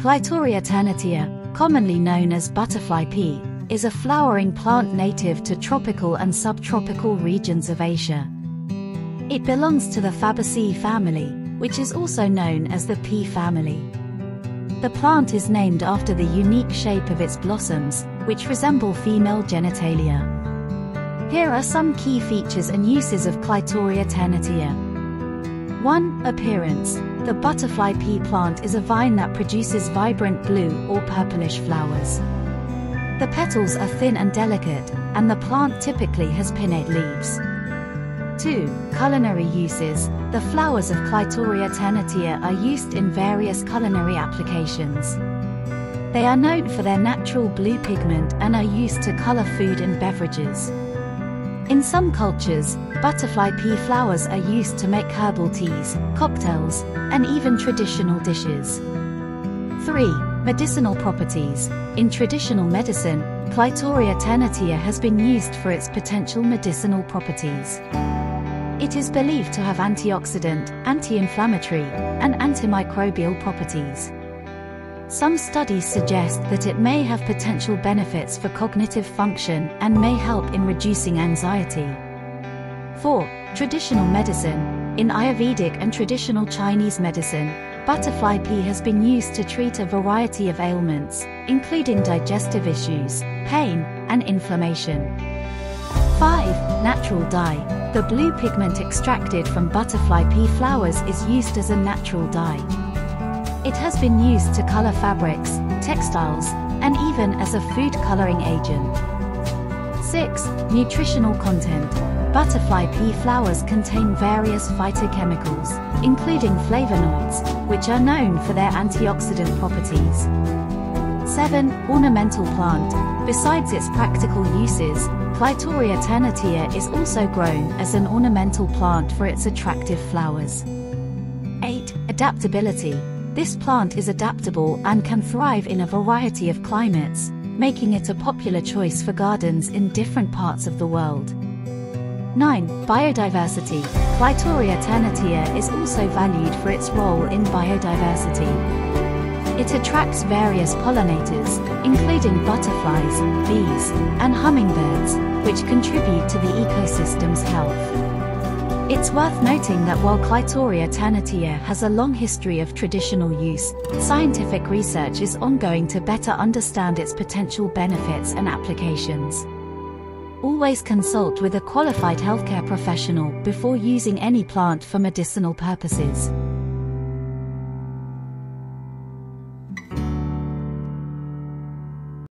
Clitoria ternatea, commonly known as butterfly pea, is a flowering plant native to tropical and subtropical regions of Asia. It belongs to the Fabaceae family, which is also known as the pea family. The plant is named after the unique shape of its blossoms, which resemble female genitalia. Here are some key features and uses of Clitoria ternatea. 1. Appearance. The butterfly pea plant is a vine that produces vibrant blue or purplish flowers. The petals are thin and delicate, and the plant typically has pinnate leaves. 2. Culinary uses. The flowers of Clitoria ternatea are used in various culinary applications. They are known for their natural blue pigment and are used to color food and beverages. In some cultures, butterfly pea flowers are used to make herbal teas, cocktails, and even traditional dishes. 3. Medicinal properties. In traditional medicine, Clitoria ternatea has been used for its potential medicinal properties. It is believed to have antioxidant, anti-inflammatory, and antimicrobial properties. Some studies suggest that it may have potential benefits for cognitive function and may help in reducing anxiety. 4. Traditional medicine. In Ayurvedic and traditional Chinese medicine, butterfly pea has been used to treat a variety of ailments, including digestive issues, pain, and inflammation. 5. Natural dye. The blue pigment extracted from butterfly pea flowers is used as a natural dye. It has been used to color fabrics, textiles, and even as a food coloring agent. 6. Nutritional content. Butterfly pea flowers contain various phytochemicals, including flavonoids, which are known for their antioxidant properties. 7. Ornamental plant. Besides its practical uses, Clitoria ternatea is also grown as an ornamental plant for its attractive flowers. 8. Adaptability. This plant is adaptable and can thrive in a variety of climates, making it a popular choice for gardens in different parts of the world. 9. Biodiversity. Clitoria ternatea is also valued for its role in biodiversity. It attracts various pollinators, including butterflies, bees, and hummingbirds, which contribute to the ecosystem's health. It's worth noting that while Clitoria ternatea has a long history of traditional use, scientific research is ongoing to better understand its potential benefits and applications. Always consult with a qualified healthcare professional before using any plant for medicinal purposes.